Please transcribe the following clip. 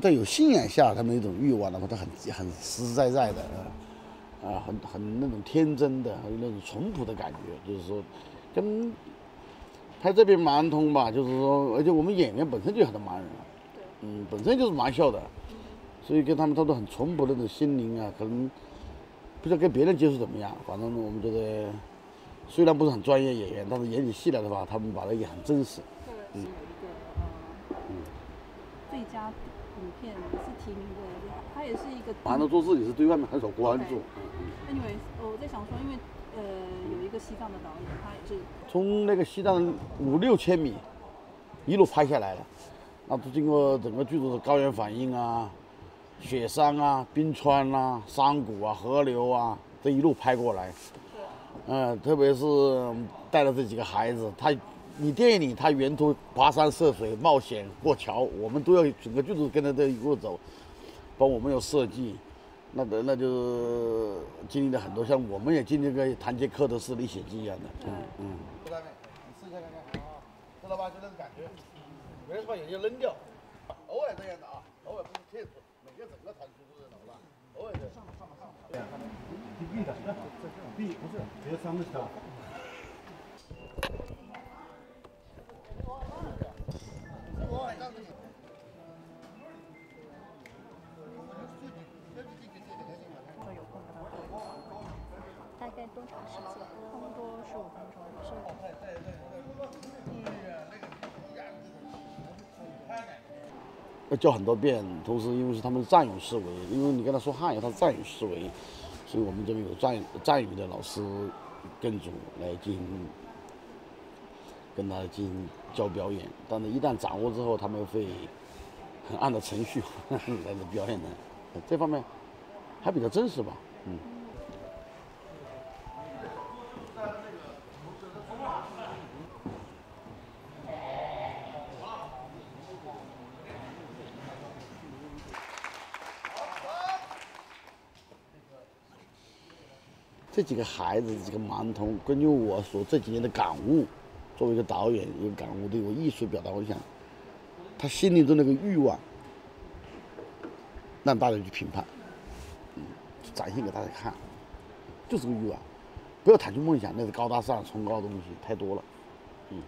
在有信仰下，他们一种欲望的话，他很很实实在在的，啊，很很那种天真的，还有那种淳朴的感觉，就是说，跟拍这边盲通吧，就是说，而且我们演员本身就很多盲人，嗯，本身就是盲校的，所以跟他们他都很淳朴的那种心灵啊，可能不知道跟别人接触怎么样，反正我们觉得，虽然不是很专业演员，但是演起戏来的话，他们把它也很真实。嗯，最佳影片是提名的，他也是一个。完了做自己是对外面很少关注。Anyway，我在想说，因为呃有一个西藏的导演，他也是从那个西藏五六千米一路拍下来了，那都经过整个剧组的高原反应啊、雪山啊、冰川啊、山谷啊、河流啊，这一路拍过来。嗯，特别是带了这几个孩子，他。你电影里他沿途跋山涉水冒险过桥，我们都要整个剧组跟着这一路走，帮我们有设计，那个那就经历了很多，像我们也经历个谭杰克的是历险记一样的，嗯。嗯。你试一下看看啊，知道吧？就那个感觉，没人把眼镜扔掉，偶尔这样的啊，偶尔不是天数，每个整个团出都是老大，偶尔的。上上上上。B 的，B 不是，直接上面的。多长时间？差不多十五分钟。是。要教很多遍，同时因为是他们战语思维，因为你跟他说汉语，他是战语思维，所以我们这边有藏藏语的老师跟组来进行跟他进行教表演。但是，一旦掌握之后，他们会很按照程序 来表演的。这方面还比较真实吧，嗯。这几个孩子，几个盲童，根据我所这几年的感悟，作为一个导演，有感悟，对我艺术表达，我想，他心里的那个欲望，让大家去评判，嗯，展现给大家看，就是个欲望，不要谈去梦想，那是高大上、崇高的东西太多了，嗯。